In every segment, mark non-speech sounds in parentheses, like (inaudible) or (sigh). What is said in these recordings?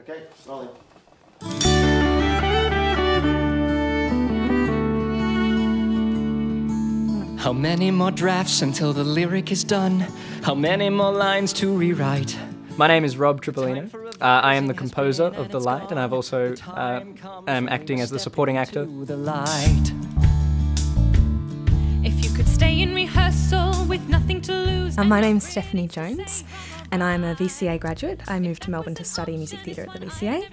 Okay, rolling. How many more drafts until the lyric is done? How many more lines to rewrite? My name is Rob Tripolino. Uh, I am the composer of The Light, and I've also uh, am acting as the supporting actor. Uh, my name's Stefanie Jones, and I'm a VCA graduate. I moved to Melbourne to study music theatre at the VCA.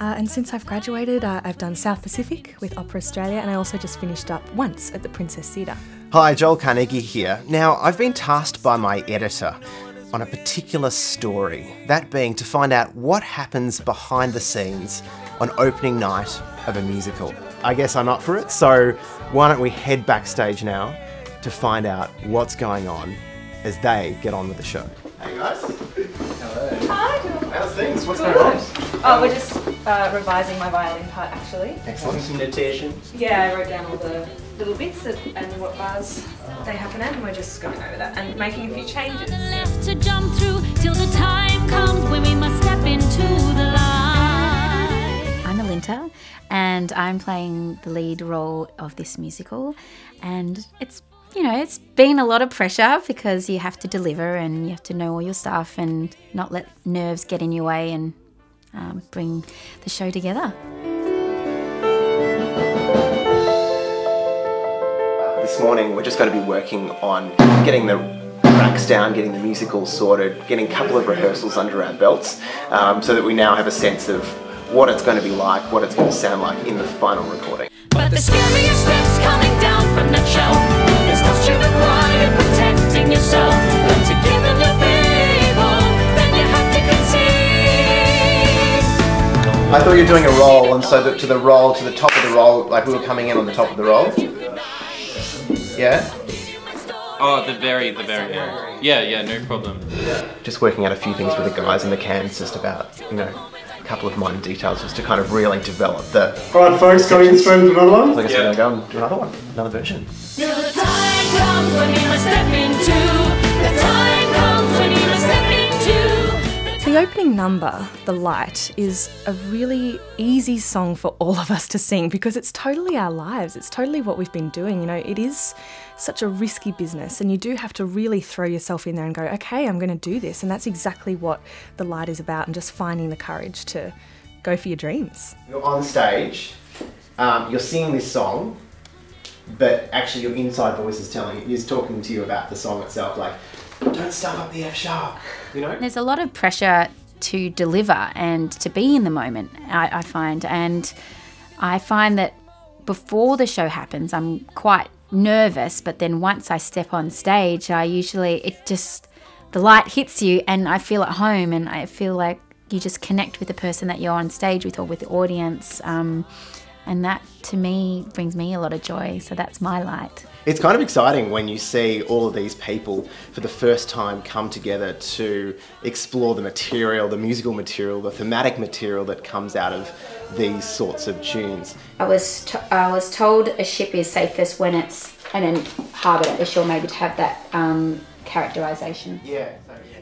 Uh, and since I've graduated, uh, I've done South Pacific with Opera Australia, and I also just finished up once at the Princess Theatre. Hi, Joel Carnegie here. Now, I've been tasked by my editor on a particular story, that being to find out what happens behind the scenes on opening night of a musical. I guess I'm up for it, so why don't we head backstage now to find out what's going on as they get on with the show. Hey guys. Hello. Hi. How's things? What's going on? Oh, we're just uh, revising my violin part actually. Excellent. Some notation. Yeah, I wrote down all the little bits that, and what bars they happen at, and we're just going over that and making a few changes. Left to jump through till the time comes when we must step into the light. I'm Alinta, and I'm playing the lead role of this musical. And it's, you know, it's been a lot of pressure because you have to deliver and you have to know all your stuff and not let nerves get in your way and um, bring the show together. This morning we're just going to be working on getting the tracks down, getting the musical sorted, getting a couple of rehearsals under our belts um, so that we now have a sense of what it's going to be like, what it's going to sound like in the final recording. But the scariest steps coming down from that shelf I thought you were doing a roll, and so that to the roll, to the top of the roll, like we were coming in on the top of the roll. Yeah? Oh, the very, the very end. Yeah, yeah, no problem. Just working out a few things with the guys in the cans, just about, you know, a couple of minor details, just to kind of really develop the. Alright folks, coming straight into another one. I guess we're going to go and do another one, another version. The opening number, The Light, is a really easy song for (laughs) all of us to sing because it's totally our lives. It's totally what we've been doing. You know, it is such a risky business, and you do have to really throw yourself in there and go, okay, I'm going to do this. And that's exactly what The Light is about, and just finding the courage to go for your dreams. You're on stage, um, you're singing this song, but actually your inside voice is telling you, is talking to you about the song itself, like, don't stuff up the F sharp, you know? There's a lot of pressure to deliver and to be in the moment, I, I find. And I find that before the show happens, I'm quite nervous, but then once I step on stage, I usually, it just, the light hits you and I feel at home and I feel like you just connect with the person that you're on stage with or with the audience. Um, and that to me brings me a lot of joy. So that's my light. It's kind of exciting when you see all of these people for the first time come together to explore the material, the musical material, the thematic material that comes out of these sorts of tunes. I was t- I was told a ship is safest when it's in a harbour at the shore, maybe to have that um, characterisation. Yeah.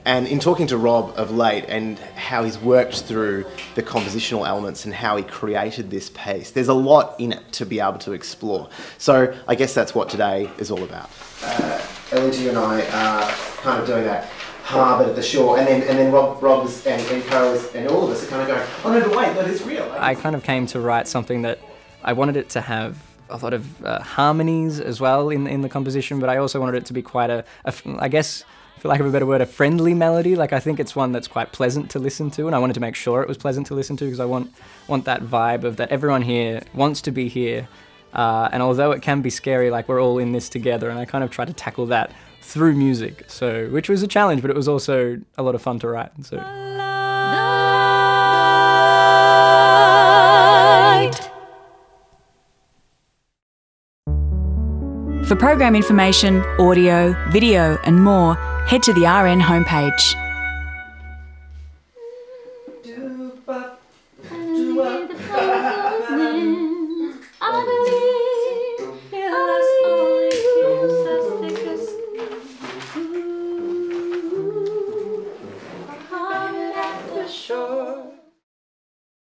And in talking to Rob of late and how he's worked through the compositional elements and how he created this piece, there's a lot in it to be able to explore. So I guess that's what today is all about. Uh, Elodie and I are kind of doing that harbour at the shore, and then and then Rob, Rob is, and, and Carol is, and all of us are kind of going, oh no, but wait, that is real. Like, I kind of came to write something that I wanted it to have a lot of uh, harmonies as well in in the composition, but I also wanted it to be quite a, a f- I guess for lack of a better word, a friendly melody. Like I think it's one that's quite pleasant to listen to, and I wanted to make sure it was pleasant to listen to because I want want that vibe of that everyone here wants to be here. Uh, and although it can be scary, like we're all in this together, and I kind of try to tackle that through music. So, which was a challenge, but it was also a lot of fun to write. So. For program information, audio, video, and more, head to the RN homepage.